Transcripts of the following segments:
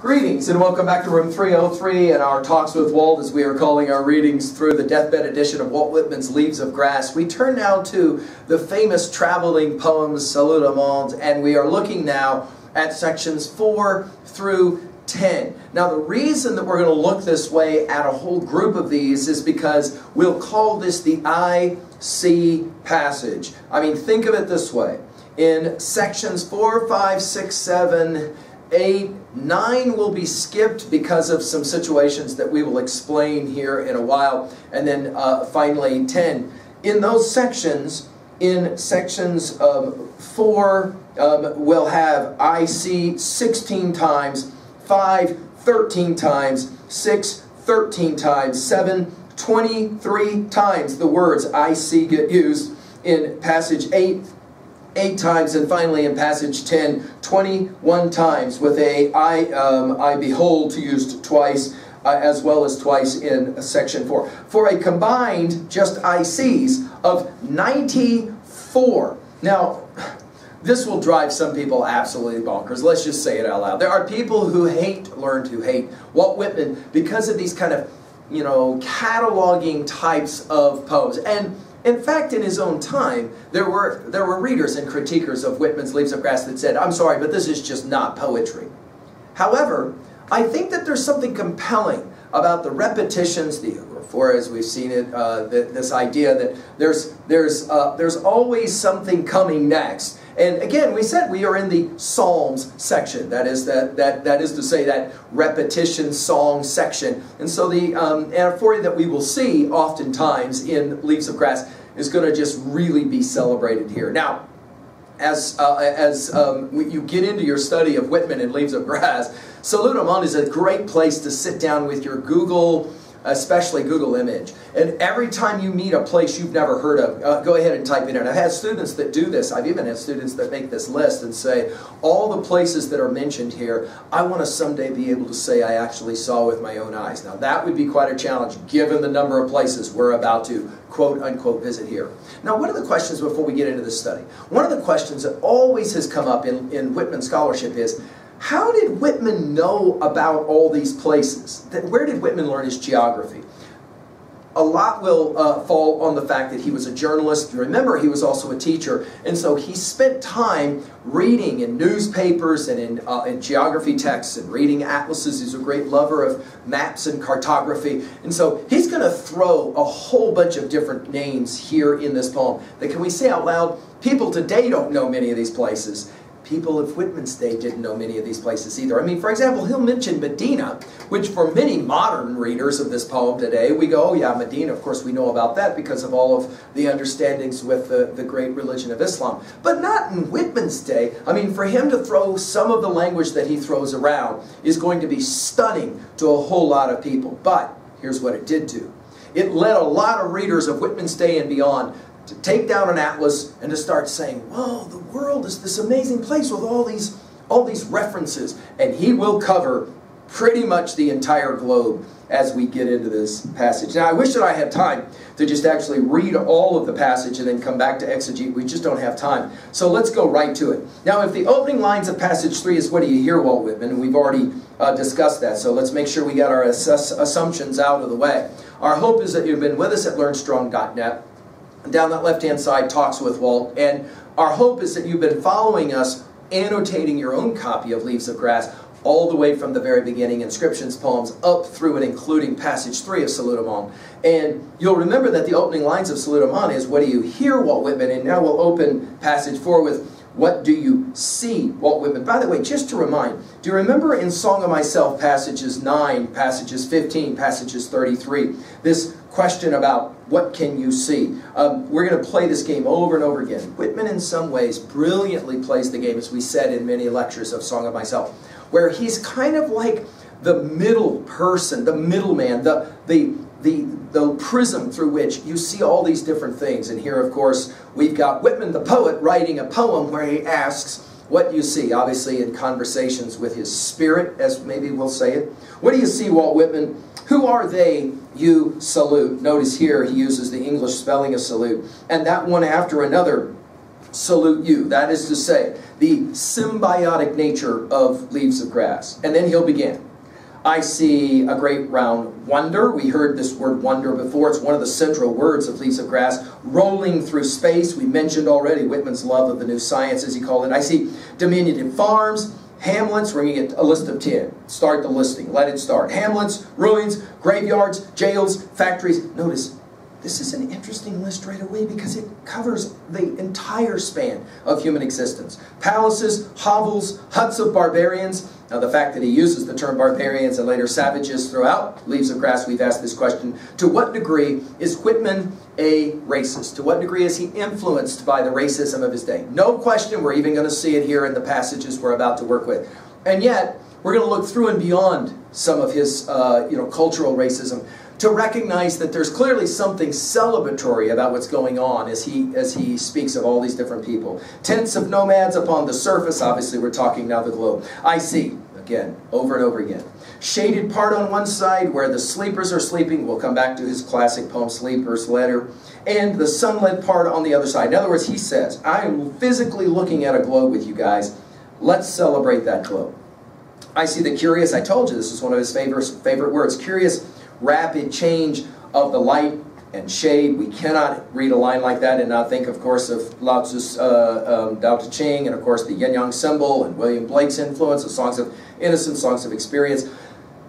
Greetings and welcome back to room 303 and our Talks with Walt as we are calling our readings through the deathbed edition of Walt Whitman's Leaves of Grass. We turn now to the famous traveling poems Salut au Monde and we are looking now at sections 4 through 10. Now the reason that we're going to look this way at a whole group of these is because we'll call this the I see passage. I mean think of it this way. In sections 4, 5, 6, 7, 8, 9 will be skipped because of some situations that we will explain here in a while. And then uh, finally 10. In those sections, in sections um, 4, um, we'll have IC 16 times, 5, 13 times, 6, 13 times, 7, 23 times the words IC get used. In passage 8, eight times, and finally in passage 10, 21 times with a I, um, I behold to used twice, uh, as well as twice in section 4. For a combined just ICs of 94. Now, this will drive some people absolutely bonkers. Let's just say it out loud. There are people who hate, learn to hate Walt Whitman because of these kind of, you know, cataloging types of poems. And in fact, in his own time, there were, there were readers and critiquers of Whitman's Leaves of Grass that said, I'm sorry, but this is just not poetry. However, I think that there's something compelling about the repetitions, the for as we've seen it, uh, this idea that there's, there's, uh, there's always something coming next. And again, we said we are in the Psalms section. That is that that that is to say that repetition song section. And so the um, that we will see oftentimes in Leaves of Grass is going to just really be celebrated here. Now, as uh, as um, you get into your study of Whitman and Leaves of Grass, Salut au is a great place to sit down with your Google especially Google Image. And every time you meet a place you've never heard of, uh, go ahead and type it in. I've had students that do this. I've even had students that make this list and say, all the places that are mentioned here, I want to someday be able to say I actually saw with my own eyes. Now that would be quite a challenge given the number of places we're about to quote unquote visit here. Now one of the questions before we get into this study, one of the questions that always has come up in, in Whitman scholarship is, how did Whitman know about all these places? Where did Whitman learn his geography? A lot will uh, fall on the fact that he was a journalist. Remember, he was also a teacher, and so he spent time reading in newspapers and in, uh, in geography texts and reading atlases. He's a great lover of maps and cartography, and so he's going to throw a whole bunch of different names here in this poem. That can we say out loud? People today don't know many of these places people of Whitman's day didn't know many of these places either. I mean, for example, he'll mention Medina, which for many modern readers of this poem today, we go, oh yeah, Medina, of course we know about that because of all of the understandings with the, the great religion of Islam. But not in Whitman's day. I mean, for him to throw some of the language that he throws around is going to be stunning to a whole lot of people. But here's what it did do. It led a lot of readers of Whitman's day and beyond to take down an atlas and to start saying, whoa, the world is this amazing place with all these, all these references. And he will cover pretty much the entire globe as we get into this passage. Now, I wish that I had time to just actually read all of the passage and then come back to exegete. We just don't have time. So let's go right to it. Now, if the opening lines of passage 3 is what do you hear, Walt Whitman, and we've already uh, discussed that, so let's make sure we got our assumptions out of the way. Our hope is that you've been with us at LearnStrong.net down that left-hand side talks with Walt. And our hope is that you've been following us, annotating your own copy of Leaves of Grass all the way from the very beginning, inscriptions, poems, up through and including passage 3 of Salut au And you'll remember that the opening lines of Salut au is, what do you hear, Walt Whitman? And now we'll open passage 4 with, what do you see, Walt Whitman? By the way, just to remind, do you remember in Song of Myself, passages 9, passages 15, passages 33, this question about what can you see? Um, we're going to play this game over and over again. Whitman, in some ways, brilliantly plays the game, as we said in many lectures of Song of Myself, where he's kind of like the middle person, the middleman, the, the, the, the prism through which you see all these different things. And here, of course, we've got Whitman the poet writing a poem where he asks, what do you see, obviously in conversations with his spirit, as maybe we'll say it. What do you see, Walt Whitman? Who are they you salute? Notice here he uses the English spelling of salute. And that one after another salute you. That is to say, the symbiotic nature of leaves of grass. And then he'll begin. I see a great round wonder. We heard this word wonder before. It's one of the central words of Leaves of Grass. Rolling through space. We mentioned already Whitman's love of the new science, as he called it. I see diminutive farms, hamlets. We're going to get a list of 10. Start the listing. Let it start. Hamlets, ruins, graveyards, jails, factories. Notice this is an interesting list right away because it covers the entire span of human existence. Palaces, hovels, huts of barbarians. Now the fact that he uses the term barbarians and later savages throughout Leaves of Grass, we've asked this question. To what degree is Whitman a racist? To what degree is he influenced by the racism of his day? No question, we're even going to see it here in the passages we're about to work with. And yet, we're going to look through and beyond some of his uh, you know, cultural racism to recognize that there's clearly something celebratory about what's going on as he, as he speaks of all these different people. Tents of nomads upon the surface, obviously we're talking now the globe. I see, again, over and over again. Shaded part on one side where the sleepers are sleeping, we'll come back to his classic poem, Sleepers Letter, and the sunlit part on the other side. In other words, he says, I am physically looking at a globe with you guys. Let's celebrate that globe. I see the curious, I told you this is one of his favorite, favorite words, curious rapid change of the light and shade. We cannot read a line like that and not think, of course, of Lao Tzu's uh, um, Te Ching and, of course, the Yin Yang symbol and William Blake's influence, the songs of innocence, songs of experience.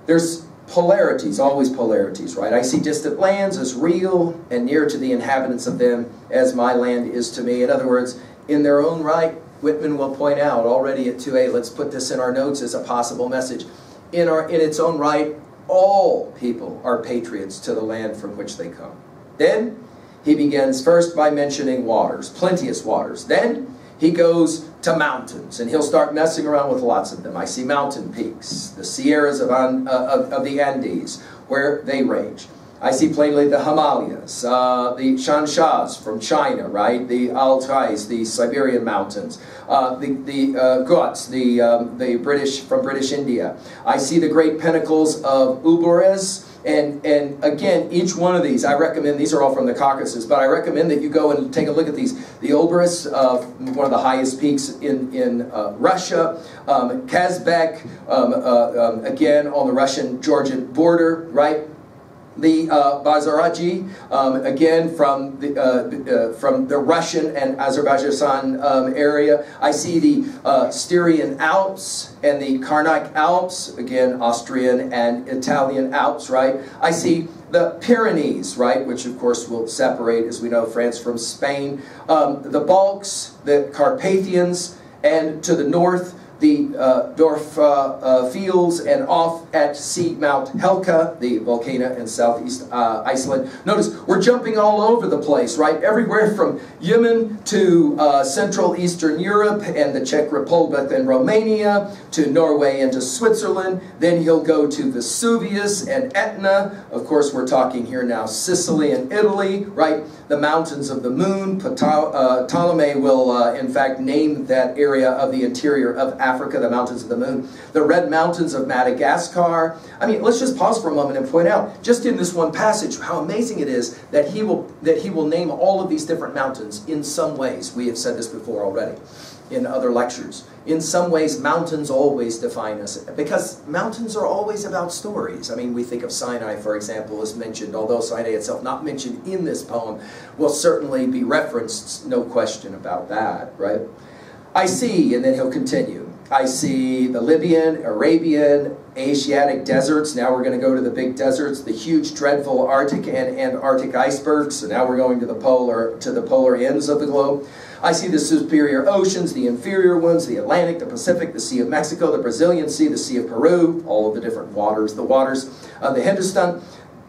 There's polarities, always polarities, right? I see distant lands as real and near to the inhabitants of them as my land is to me. In other words, in their own right, Whitman will point out already at 2a, let's put this in our notes as a possible message. In, our, in its own right, all people are patriots to the land from which they come. Then he begins first by mentioning waters, plenteous waters. Then he goes to mountains, and he'll start messing around with lots of them. I see mountain peaks, the Sierras of, uh, of, of the Andes, where they range. I see plainly the Himalayas, uh, the Shanshas from China, right? The Altais, the Siberian mountains, uh, the, the uh, the, um, the British, from British India. I see the great pinnacles of Elborz, and, and again, each one of these, I recommend, these are all from the Caucasus, but I recommend that you go and take a look at these. The Elborz, uh, one of the highest peaks in, in uh, Russia. Um, Kazbek, um, uh, um, again, on the Russian-Georgian border, right? The uh, Bazaragi, um, again from the, uh, uh, from the Russian and Azerbaijan um, area. I see the uh, Styrian Alps and the Carnac Alps, again Austrian and Italian Alps, right? I see the Pyrenees, right, which of course will separate, as we know, France from Spain. Um, the Balks, the Carpathians, and to the north, the uh, Dorf uh, uh, fields and off at sea Mount Hecla, the volcano in southeast uh, Iceland. Notice we're jumping all over the place, right? Everywhere from Yemen to uh, Central Eastern Europe and the Czech Republic and Romania to Norway and to Switzerland. Then he'll go to Vesuvius and Etna. Of course, we're talking here now Sicily and Italy, right? The mountains of the moon. Ptolemy will, in fact, name that area of the interior of Africa Africa, the mountains of the moon, the red mountains of Madagascar. I mean, let's just pause for a moment and point out, just in this one passage, how amazing it is that he will, that he will name all of these different mountains in some ways. We have said this before already in other lectures. In some ways, mountains always define us because mountains are always about stories. I mean, we think of Sinai, for example, as mentioned, although Sinai itself not mentioned in this poem will certainly be referenced, no question about that, right? I see, and then he'll continue. I see the Libyan, Arabian, Asiatic deserts. Now we're going to go to the big deserts, the huge, dreadful Arctic and Antarctic icebergs. So now we're going to the polar to the polar ends of the globe. I see the superior oceans, the inferior ones, the Atlantic, the Pacific, the Sea of Mexico, the Brazilian Sea, the Sea of Peru, all of the different waters, the waters of the Hindustan,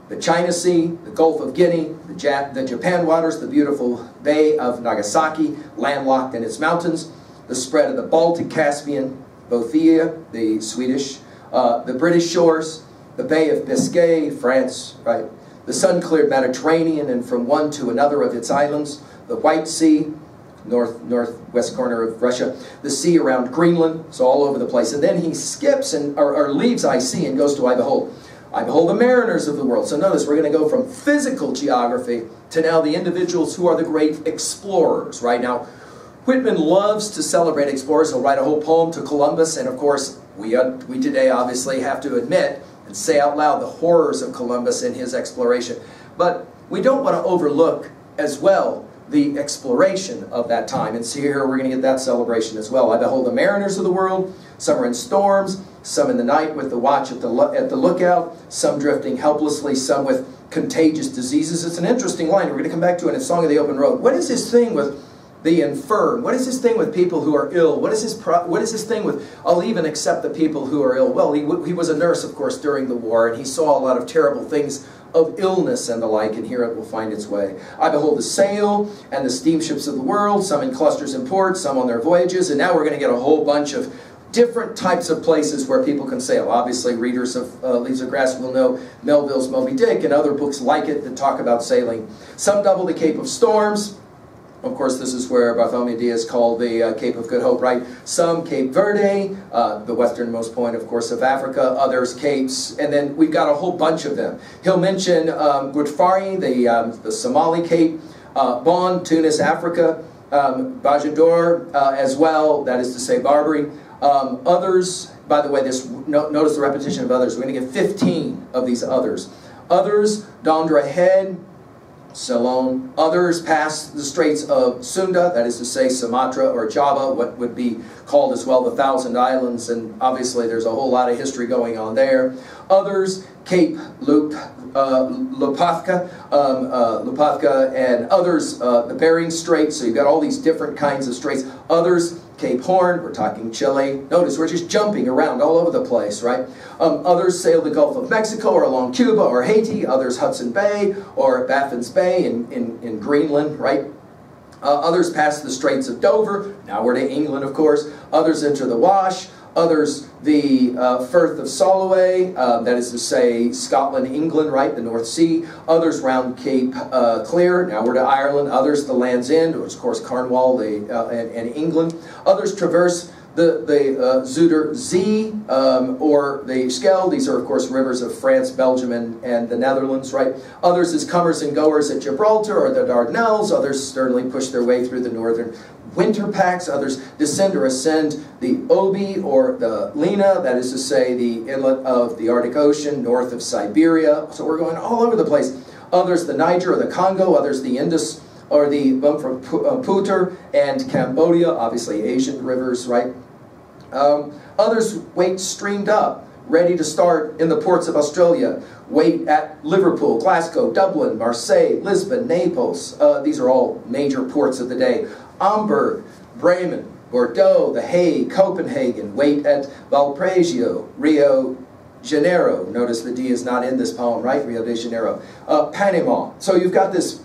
the China Sea, the Gulf of Guinea, the, Jap the Japan waters, the beautiful Bay of Nagasaki, landlocked in its mountains, the spread of the Baltic, Caspian, Bothnia, the Swedish, uh, the British shores, the Bay of Biscay, France, right? The sun-cleared Mediterranean and from one to another of its islands, the White Sea, north northwest corner of Russia, the sea around Greenland, so all over the place. And then he skips and or, or leaves I see and goes to I behold. I behold the mariners of the world. So notice we're going to go from physical geography to now the individuals who are the great explorers, right? Now, Whitman loves to celebrate explorers. He'll write a whole poem to Columbus, and of course, we, uh, we today obviously have to admit and say out loud the horrors of Columbus and his exploration. But we don't want to overlook as well the exploration of that time. And see here we're going to get that celebration as well. I behold the mariners of the world, some are in storms, some in the night with the watch at the, at the lookout, some drifting helplessly, some with contagious diseases. It's an interesting line. We're going to come back to it in Song of the Open Road. What is this thing with the infirm? What is this thing with people who are ill? What is his what is this thing with I'll even accept the people who are ill? Well, he, he was a nurse, of course, during the war, and he saw a lot of terrible things of illness and the like, and here it will find its way. I behold the sail and the steamships of the world, some in clusters in port, some on their voyages, and now we're going to get a whole bunch of different types of places where people can sail. Obviously, readers of uh, Leaves of Grass will know Melville's Moby Dick and other books like it that talk about sailing. Some double the Cape of Storms, of course, this is where Bartholomew Diaz called the uh, Cape of Good Hope, right? Some Cape Verde, uh, the westernmost point, of course, of Africa, others capes, and then we've got a whole bunch of them. He'll mention um, Guardafui, the, um, the Somali Cape, uh, Bon, Tunis, Africa, um, Bajador uh, as well, that is to say Barbary. Um, others, by the way, this no, notice the repetition of others. We're going to get 15 of these others. Others, Dondra Head, Ceylon. Others pass the Straits of Sunda, that is to say Sumatra or Java, what would be called as well the Thousand Islands, and obviously there's a whole lot of history going on there. Others, Cape Loop, uh, Lopatka, um, uh, and others, uh, the Bering Strait, so you've got all these different kinds of straits. Others, Cape Horn, we're talking Chile. Notice we're just jumping around all over the place, right? Um, others sail the Gulf of Mexico or along Cuba or Haiti. Others Hudson Bay or Baffin's Bay in, in, in Greenland, right? Uh, others pass the Straits of Dover. Now we're to England, of course. Others enter the Wash. Others, the uh, Firth of Solway, uh, that is to say Scotland, England, right, the North Sea. Others round Cape uh, Clear, now we're to Ireland. Others the Land's End, which of course Cornwall the, uh, and, and, England. Others traverse the, the uh, Zuider Zee um, or the Schelde. These are of course rivers of France, Belgium, and, and the Netherlands, right? Others as comers and goers at Gibraltar or the Dardanelles. Others sternly push their way through the northern winter packs, others descend or ascend the Obi or the Lena, that is to say the inlet of the Arctic Ocean, north of Siberia. So we're going all over the place. Others the Niger or the Congo, others the Indus or the Burampooter and Cambodia, obviously Asian rivers, right? Um, others wait streamed up, ready to start in the ports of Australia. Wait at Liverpool, Glasgow, Dublin, Marseille, Lisbon, Naples. Uh, these are all major ports of the day. Hamburg, Bremen, Bordeaux, The Hague, Copenhagen, wait at Valparaiso, Rio Janeiro. Notice the D is not in this poem, right? Rio de Janeiro. Uh, Panama. So you've got this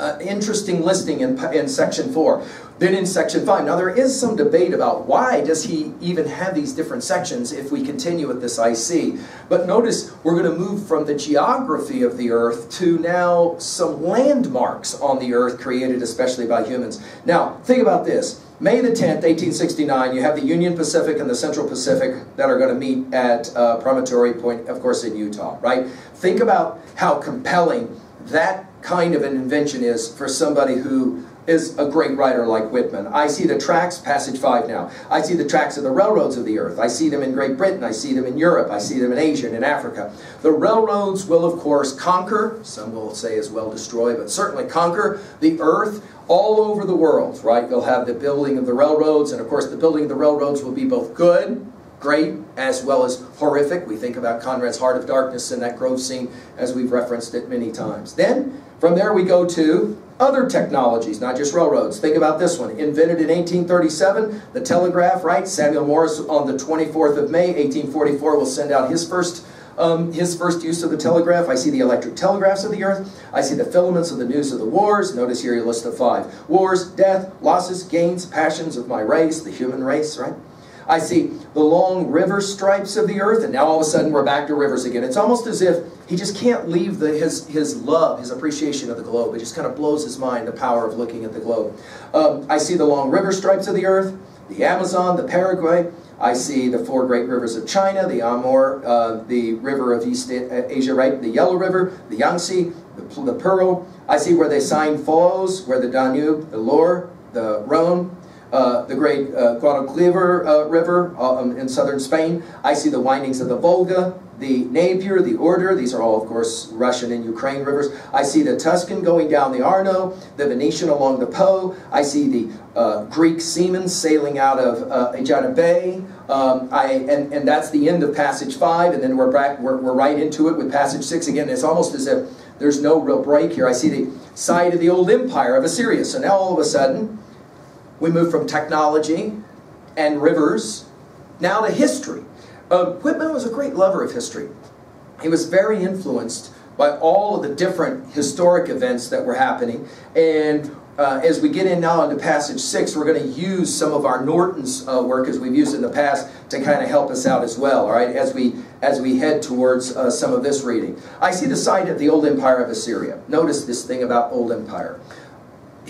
uh, interesting listing in, in section 4. Then in section 5, now there is some debate about why does he even have these different sections if we continue with this IC. But notice we're going to move from the geography of the earth to now some landmarks on the earth created especially by humans. Now, think about this. May the 10th, 1869, you have the Union Pacific and the Central Pacific that are going to meet at uh, Promontory Point, of course, in Utah, right? Think about how compelling that kind of an invention is for somebody who is a great writer like Whitman. I see the tracks, passage 5 now. I see the tracks of the railroads of the earth. I see them in Great Britain. I see them in Europe. I see them in Asia and in Africa. The railroads will, of course, conquer, some will say as well destroy, but certainly conquer the earth all over the world, right? You'll have the building of the railroads, and of course the building of the railroads will be both good, great, as well as horrific. We think about Conrad's Heart of Darkness and that grove scene as we've referenced it many times. Then, from there we go to other technologies, not just railroads. Think about this one. Invented in 1837, the telegraph, right? Samuel Morse on the 24th of May, 1844, will send out his first um, his first use of the telegraph. I see the electric telegraphs of the earth. I see the filaments of the news of the wars. Notice here a list of five. Wars, death, losses, gains, passions of my race, the human race, right? I see the long river stripes of the earth, and now all of a sudden we're back to rivers again. It's almost as if he just can't leave the, his, his love, his appreciation of the globe. It just kind of blows his mind, the power of looking at the globe. Um, I see the long river stripes of the earth, the Amazon, the Paraguay. I see the four great rivers of China, the Amur, uh, the river of East Asia, right? The Yellow River, the Yangtze, the, the Pearl. I see where they Seine falls, where the Danube, the Loire, the Rhone, uh, the great uh, Guadalquivir uh, River uh, um, in southern Spain. I see the windings of the Volga, the Dnieper, the Oder. These are all, of course, Russian and Ukraine rivers. I see the Tuscan going down the Arno, the Venetian along the Po. I see the Greek seamen sailing out of uh, Aegina Bay. Um, I, and, and that's the end of passage five, and then we're, back, we're, we're right into it with passage six again. It's almost as if there's no real break here. I see the side of the old empire of Assyria. So now all of a sudden, we move from technology and rivers now to history. Uh, Whitman was a great lover of history. He was very influenced by all of the different historic events that were happening. And uh, as we get in now into passage six, we're going to use some of our Norton's uh, work as we've used in the past to kind of help us out as well. All right, as we as we head towards uh, some of this reading, I see the site of the old empire of Assyria. Notice this thing about old empire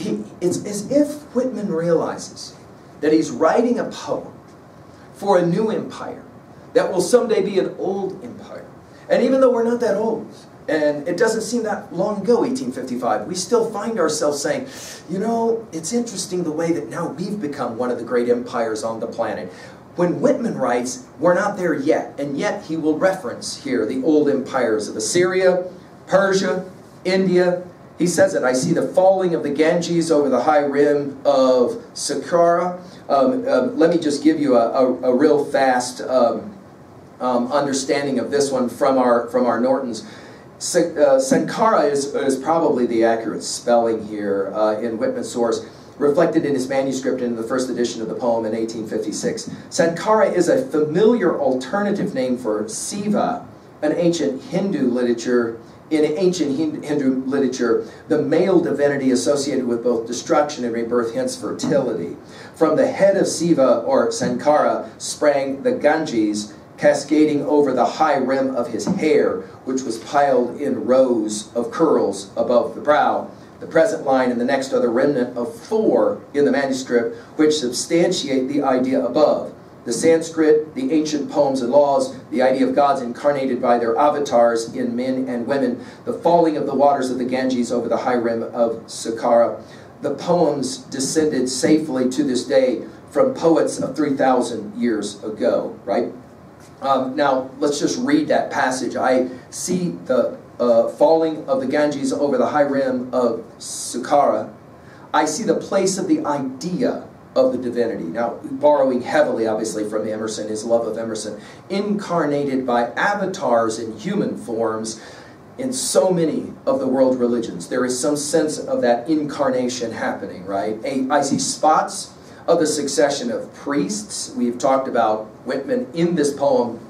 he, it's as if Whitman realizes that he's writing a poem for a new empire that will someday be an old empire. And even though we're not that old, and it doesn't seem that long ago, 1855, we still find ourselves saying, you know, it's interesting the way that now we've become one of the great empires on the planet. When Whitman writes, we're not there yet, and yet he will reference here the old empires of Assyria, Persia, India, he says it, I see the falling of the Ganges over the high rim of Saukara. Um, uh, let me just give you a, a, a real fast um, um, understanding of this one from our, from our Nortons. Uh, Sankara is, is probably the accurate spelling here uh, in Whitman's source, reflected in his manuscript in the first edition of the poem in 1856. Sankara is a familiar alternative name for Siva, an ancient Hindu literature in ancient Hindu literature, the male divinity associated with both destruction and rebirth, hence fertility. From the head of Siva, or Sankara, sprang the Ganges, cascading over the high rim of his hair, which was piled in rows of curls above the brow. The present line and the next are the remnant of four in the manuscript, which substantiate the idea above the Sanskrit, the ancient poems and laws, the idea of gods incarnated by their avatars in men and women, the falling of the waters of the Ganges over the high rim of Saukara. The poems descended safely to this day from poets of 3,000 years ago, right? Um, now, let's just read that passage. I see the uh, falling of the Ganges over the high rim of Saukara. I see the place of the idea of the divinity. Now, borrowing heavily, obviously, from Emerson, his love of Emerson, incarnated by avatars in human forms in so many of the world religions. There is some sense of that incarnation happening, right? I see spots of the succession of priests. We've talked about Whitman in this poem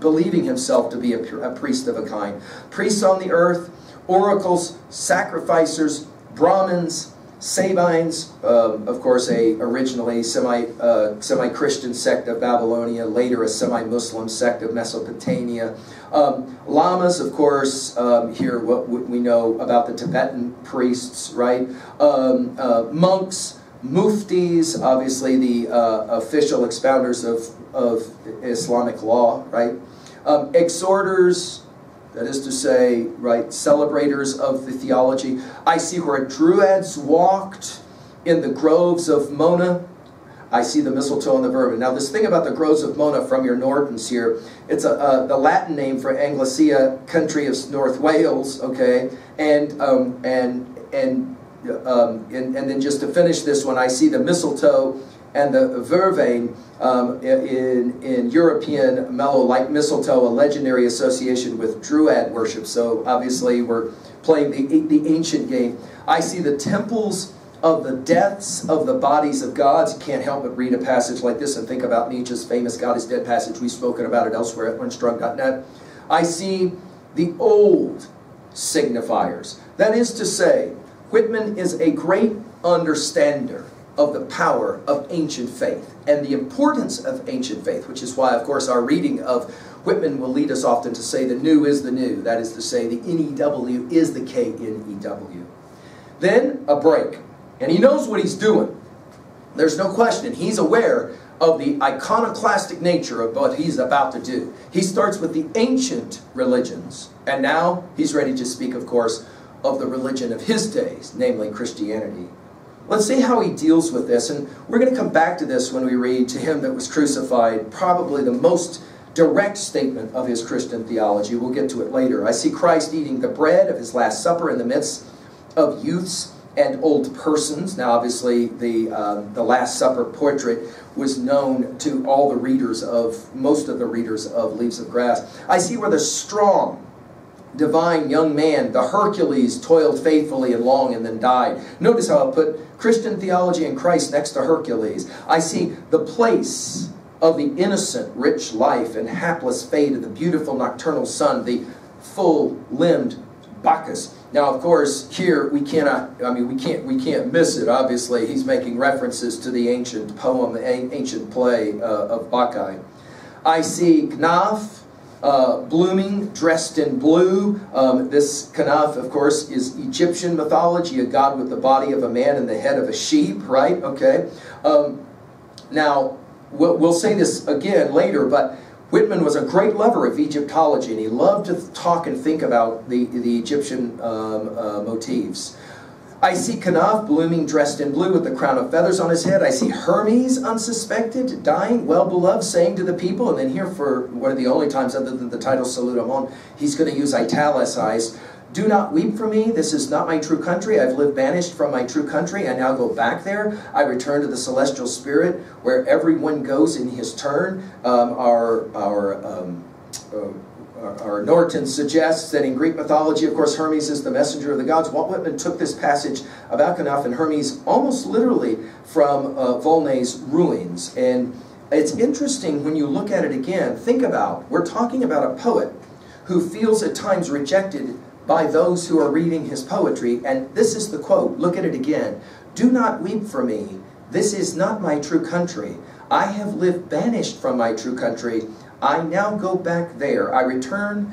believing himself to be a, a priest of a kind. Priests on the earth, oracles, sacrificers, Brahmins, Sabians, um, of course, a originally semi uh, semi Christian sect of Babylonia, later a semi Muslim sect of Mesopotamia. Um, lamas, of course, um, here what we know about the Tibetan priests, right? Um, uh, monks, muftis, obviously the uh, official expounders of of Islamic law, right? Um, exhorters, that is to say, right, celebrators of the theology. I see where Druids walked in the groves of Mona. I see the mistletoe and the vervain. Now, this thing about the groves of Mona from your Nortons here, it's a, a the Latin name for Anglesea, country of North Wales, okay? And, um, and, and, um, and, and then just to finish this one, I see the mistletoe and the vervain um, in, in European mellow like mistletoe, a legendary association with Druid worship. So obviously we're playing the, the ancient game. I see the temples of the deaths of the bodies of gods. You can't help but read a passage like this and think about Nietzsche's famous God is Dead passage. We've spoken about it elsewhere at LearnStrong.net. I see the old signifiers. That is to say, Whitman is a great understander of the power of ancient faith and the importance of ancient faith, which is why, of course, our reading of Whitman will lead us often to say the new is the new. That is to say, the N-E-W is the K-N-E-W. Then a break. And he knows what he's doing. There's no question. He's aware of the iconoclastic nature of what he's about to do. He starts with the ancient religions, and now he's ready to speak, of course, of the religion of his days, namely Christianity let's see how he deals with this. And we're going to come back to this when we read to him that was crucified, probably the most direct statement of his Christian theology. We'll get to it later. I see Christ eating the bread of his Last Supper in the midst of youths and old persons. Now, obviously, the, um, the Last Supper portrait was known to all the readers of, most of the readers of Leaves of Grass. I see where the strong, divine young man, the Hercules, toiled faithfully and long and then died. Notice how I put Christian theology and Christ next to Hercules. I see the place of the innocent, rich life and hapless fate of the beautiful nocturnal son, the full-limbed Bacchus. Now, of course, here we cannot, I mean, we can't, we can't miss it, obviously. He's making references to the ancient poem, the ancient play uh, of Bacchae. I see Kneph, uh, blooming, dressed in blue. Um, this Kneph, of course, is Egyptian mythology, a god with the body of a man and the head of a sheep, right? Okay. Um, now, we'll, we'll say this again later, but Whitman was a great lover of Egyptology, and he loved to talk and think about the, the Egyptian um, uh, motifs. I see Kneph blooming dressed in blue with the crown of feathers on his head. I see Hermes unsuspected, dying, well beloved, saying to the people, and then here for one of the only times other than the title Salute he's going to use italicized. Do not weep for me. This is not my true country. I've lived banished from my true country. I now go back there. I return to the celestial spirit where everyone goes in his turn. Um, our our, um, uh, our Norton suggests that in Greek mythology, of course, Hermes is the messenger of the gods. Walt Whitman took this passage about Kneph and Hermes almost literally from uh, Volney's ruins. And it's interesting when you look at it again. Think about, we're talking about a poet who feels at times rejected by those who are reading his poetry. And this is the quote. Look at it again. Do not weep for me. This is not my true country. I have lived banished from my true country. I now go back there. I return